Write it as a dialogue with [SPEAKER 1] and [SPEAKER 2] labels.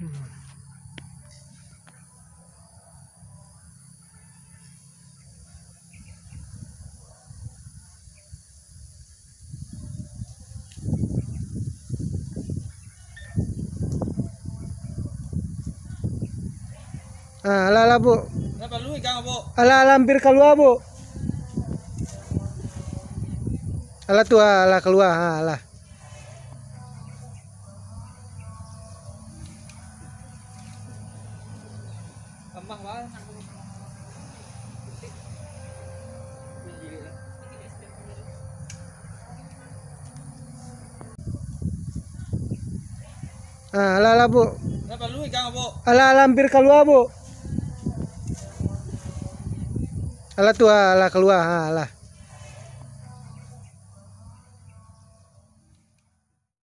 [SPEAKER 1] Ah, ala ala bu.
[SPEAKER 2] Kenapa lu ikan bu?
[SPEAKER 1] Ala ala hampir keluar bu. Ala tuh ah, ala keluar ah, ala.
[SPEAKER 2] Kembang.
[SPEAKER 1] Ah, ala ala bu.
[SPEAKER 2] Kenapa lu ikan bu?
[SPEAKER 1] Ala ala hampir keluar bu. Ala tuh ah, ala keluar ala.